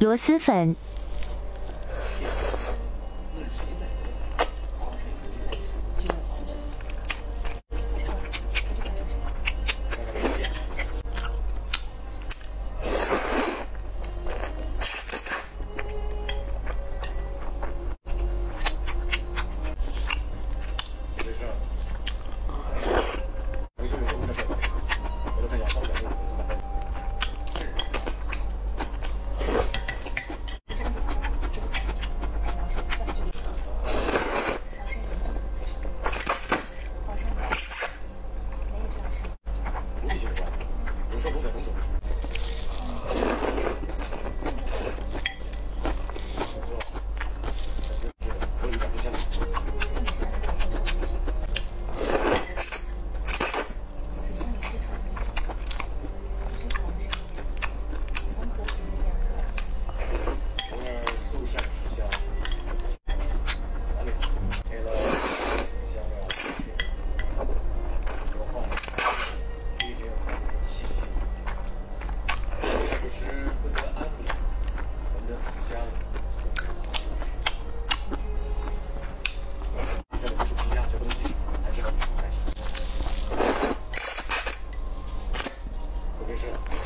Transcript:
螺蛳粉。 주세요.